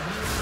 Yes.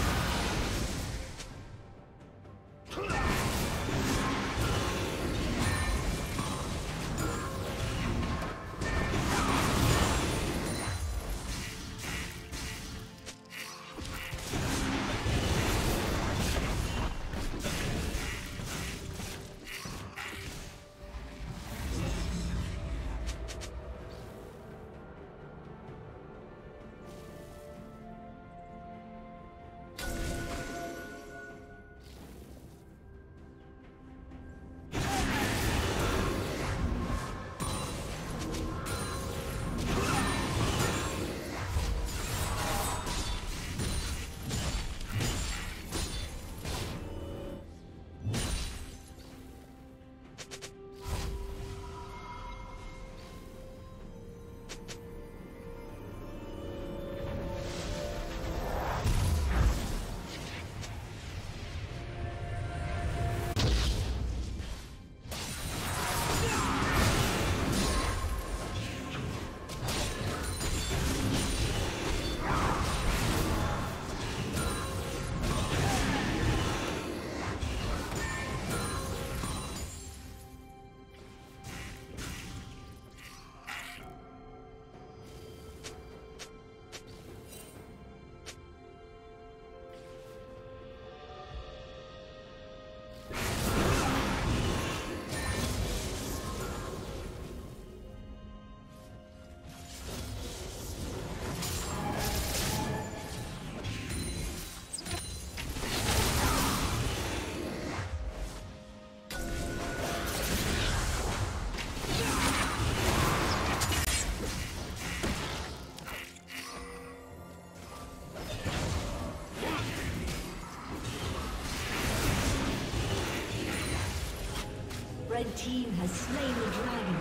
Slain the dragon.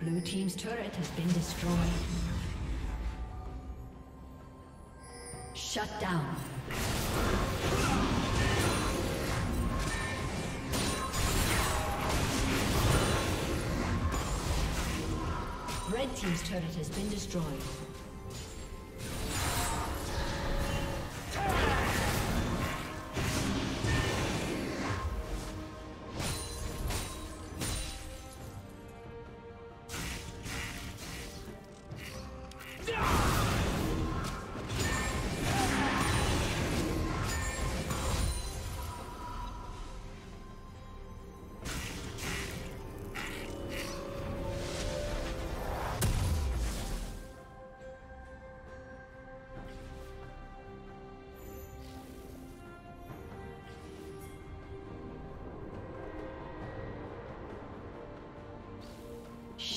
Blue team's turret has been destroyed. Shut down. Red team's turret has been destroyed.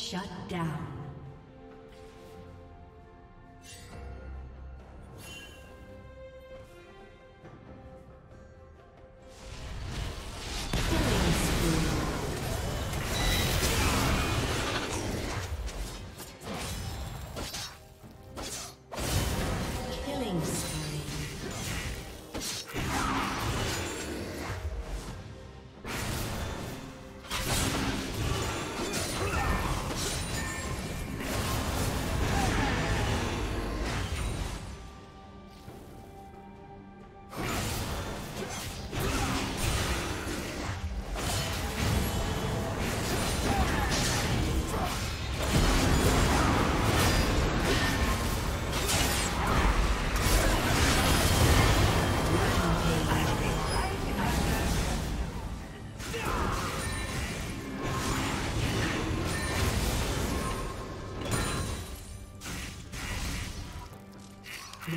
Shut down.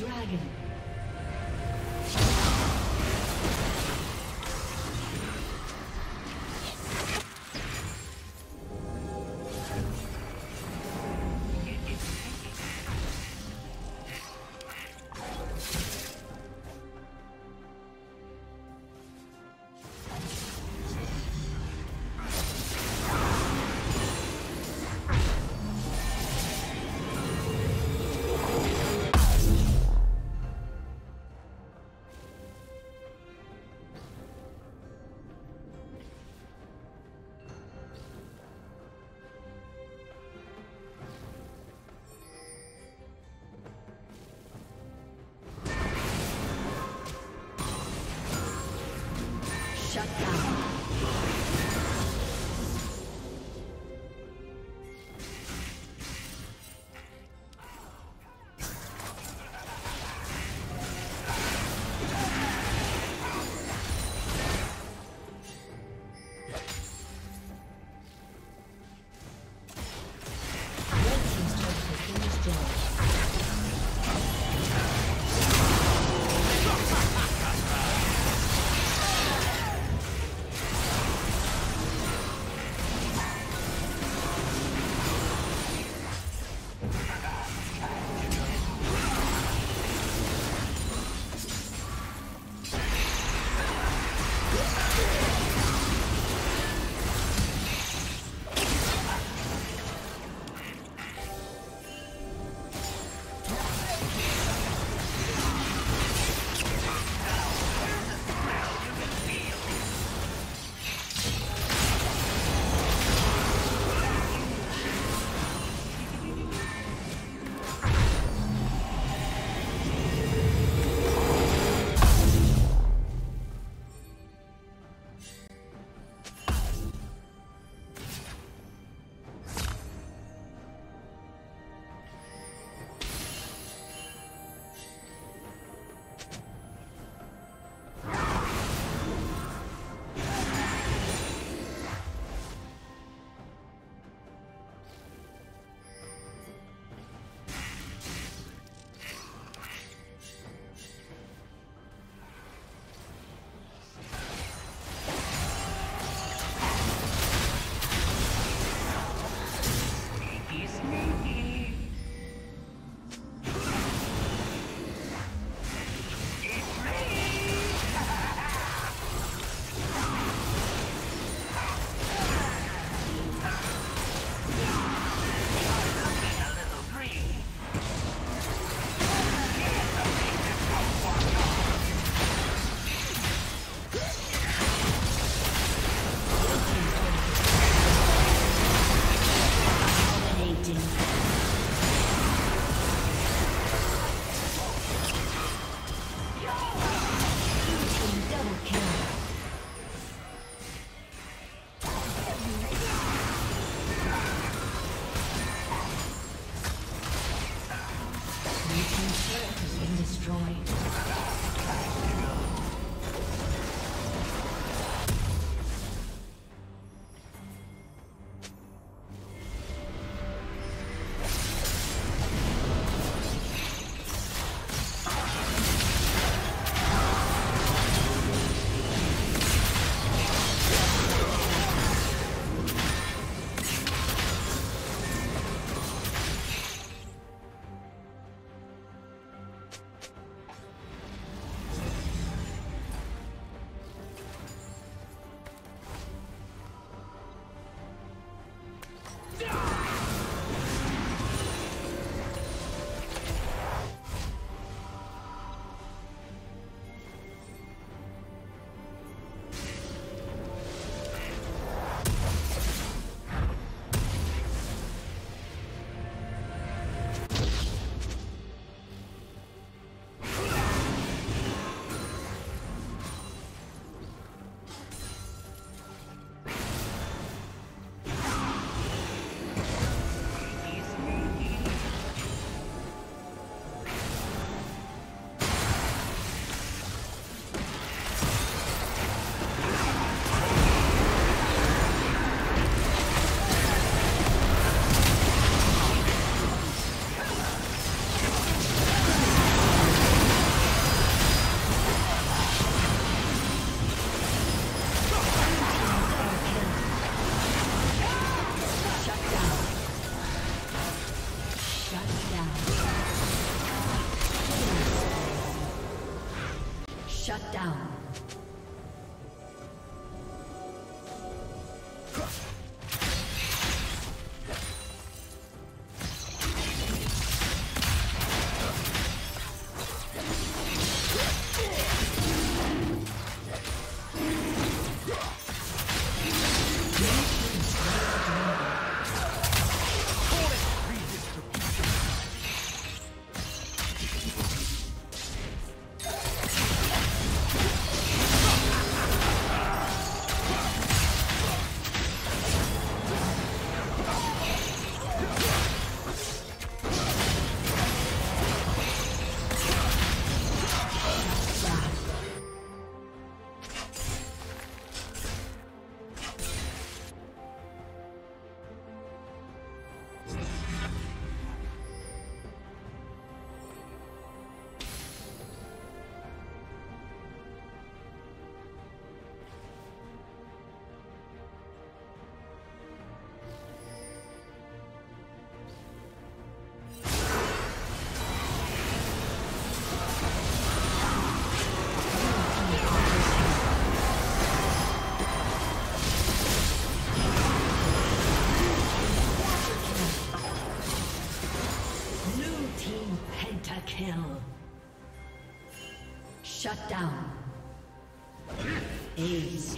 Dragon. has been destroyed. Shut down. Ace.